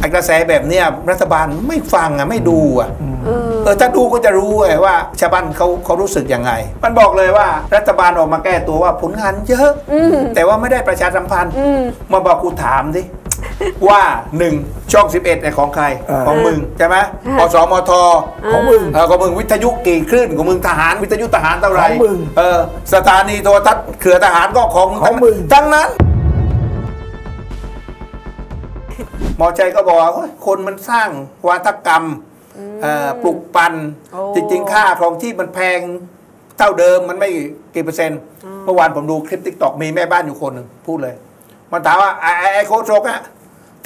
ไอ้กระแสแบบเนี้ยรัฐบาลไม่ฟังอะไม่ดูอะเออเออถ้าดูก็จะรู้ไงว่าชาวบ้านเขาเขารู้สึกยังไง มันบอกเลยว่ารัฐบาลออกมาแก้ตัวว่าผลงานเยอะอืมแต่ว่าไม่ได้ประชาสัมพันธ์อืมมาบอกกูถามดิว่าหนึ่งช่อง 11เนี่ยของใครเออของมึงใช่ไหมค่ะอสมทของมึงเออของมึงวิทยุกี่คลื่นของมึงทหารวิทยุทหารเท่าไหร่ของมึงเออสถานีโทรทัศน์เครือทหารก็ของของมึงทั้งนั้น หมอชัยก็บอกว่าเฮ้ยคนมันสร้างวาทกรรมเอ่อปลุกปั่นโอ้จริงๆ ค่าครองชีพที่มันแพงเท่าเดิมมันไม่กี่เปอร์เซ็นต์ เมื่อวานผมดูคลิป TikTok มีแม่บ้านอยู่คนหนึ่งพูดเลย มันถามว่าไอ้ไอ้ไอ้โฆษกอะ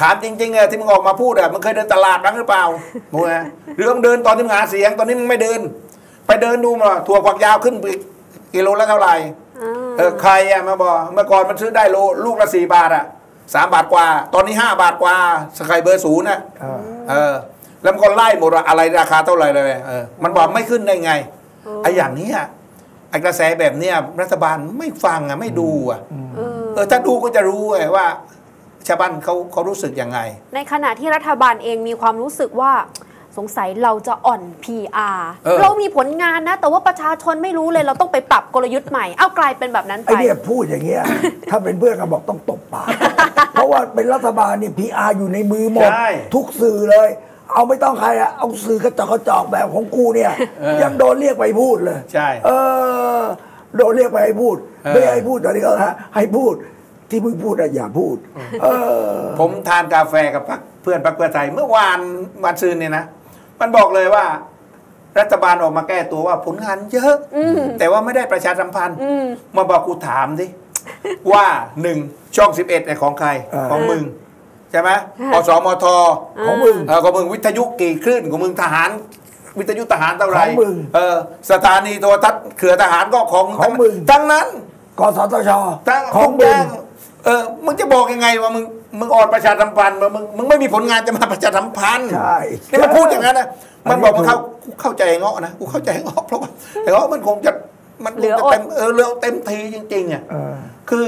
ถามจริงๆอะที่มึงออกมาพูดอะมึงเคยเดินตลาดบ้างหรือเปล่ามึงอะหรือมึงเดินตอนที่มึงหาเสียงตอนนี้มึงไม่เดิน ไปเดินดูมาถั่วฝักยาวขึ้นไปกิโลละเท่าไหร่อ่าเออใครอะมาบอกเมื่อก่อนมันซื้อได้โลลูกละสี่บาทอะ สามบาทกว่า ตอนนี้ห้าบาทกว่าสกายเบอร์ศูนย์อะอ่าเออ แล้วมันก็ไล่หมดว่าอะไรราคาเท่าไหร่เลยเออมันบอกไม่ขึ้นได้ไงไอ้อย่างเนี้ยไอ้กระแสแบบเนี้ยรัฐบาลไม่ฟังอะไม่ดูอะเออเออถ้าดูก็จะรู้ไงว่าชาวบ้านเขาเขารู้สึกยังไง ในขณะที่รัฐบาลเองมีความรู้สึกว่าสงสัยเราจะอ่อน PR เออเรามีผลงานนะ แต่ว่าประชาชนไม่รู้เลยเราต้องไปปรับกลยุทธ์ใหม่ เอากลายเป็นแบบนั้นไปไอ้เนี่ยพูดอย่างเงี้ย ถ้าเป็นเพื่อนกันบอกต้องตบปากเพราะ ว่าเป็นรัฐบาลเนี่ยพีอาอยู่ในมือหมด ใช่ ทุกสื่อเลย เอาไม่ต้องใครอะเอาสื่อกระจอกกระจอกแบบของกูเนี่ยเออยังโดนเรียกไปพูดเลยใช่เออ โดนเรียกไปให้พูด เออ ไม่ให้พูดตอนนี้ก็ฮะให้พูดที่มึงพูดอะอย่าพูด เออ ผมทานกาแฟกับพรรคเพื่อนพรรคเพื่อไทยเมื่อวานวันซืนเนี่ยนะ มันบอกเลยว่า รัฐบาลออกมาแก้ตัวว่าผลงานเยอะอืมแต่ว่าไม่ได้ประชาสัมพันธ์อืมมาบอกกูถามดิ ว่าหนึ่งช่อง 11เนี่ยของใครเออของมึง ใช่ไหมค่ะอสมทของมึง เออของมึงวิทยุกี่คลื่นของมึงทหาร วิทยุทหารเท่าไหร่ของมึงเออสถานีโทรทัศน์เครือทหารก็ของของมึง ทั้งนั้น กสทชทั้งของทุกมึองย่างเออ มึงจะบอกยังไงว่ามึง มึงอ่อนประชาสัมพันธ์ว่ามึง มึงไม่มีผลงานจะมาประชาสัมพันธ์ใช่นี่มันพูดอย่างนั้นนะอันนี้มันบอกว่าถูกเข้ากูเข้าใจไอ้เงาะนะ กูเข้าใจไอ้เงาะเพราะว่าไอ้เงาะมันคงจะ มันคเหลืงอจะอด เต็มเออเหลือเต็มทีจริงๆอะเออ คือ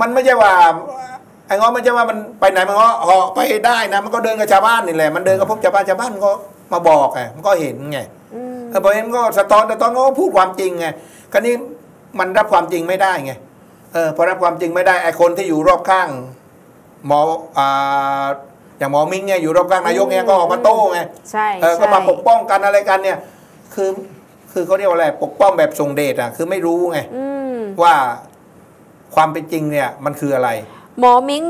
มันไม่ใช่ว่าไอ้เงาะไม่ใช่ว่ามันไปไหนมันก็เหาะไปได้นะมันก็เดินกับชาวบ้านนี่แหละมันเดินกับพวกชาวบ้านชาวบ้านก็มาบอกไงมันก็เห็นไงอืมเออพอเห็นก็สะท้อนสะท้อนก็พูดความจริงไงคราวนี้มันรับความจริงไม่ได้ไงเออพอรับความจริงไม่ได้ไอ้คนที่อยู่รอบข้างหมออ่าอย่างหมอมิ้งเนี่ยอยู่รอบข้างนายกเนี่ยก็ออกมาโต้ไง ใช่เออใช่ก็มาปกป้องกันอะไรกันเนี่ย คือ คือเขาเรียกว่าอะไรปกป้องแบบทรงเดชอะ คือไม่รู้ไงอืมว่าความเป็นจริงเนี่ยมันคืออะไร หมอมิ้ง